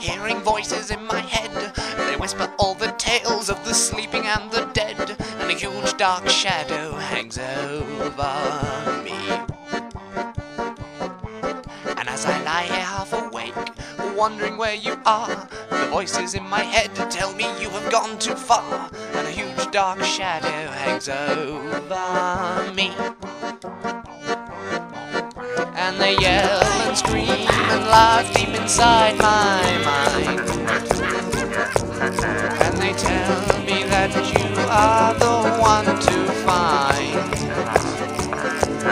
hearing voices in my head. They whisper all the tales of the sleeping and the dead, and a huge dark shadow hangs over me. And as I lie here half awake, wondering where you are, the voices in my head tell me you have gone too far, and a huge dark shadow hangs over me. And they yell and deep inside my mind. And they tell me that you are the one to find.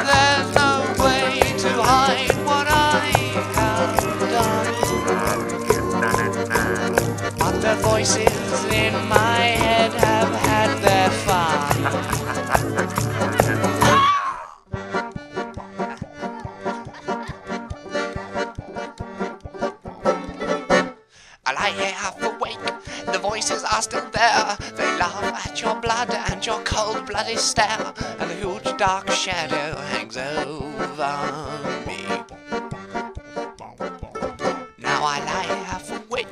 There's no way to hide what I have done. But the voices in my head I lie half awake, the voices are still there. They laugh at your blood and your cold bloody stare, and a huge dark shadow hangs over me. Now I lie half awake,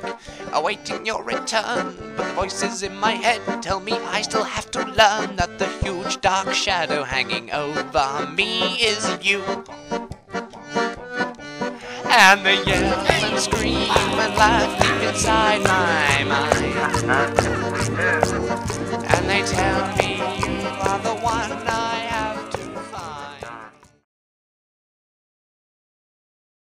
awaiting your return, but the voices in my head tell me I still have to learn that the huge dark shadow hanging over me is you. And they yell and scream and laugh deep inside my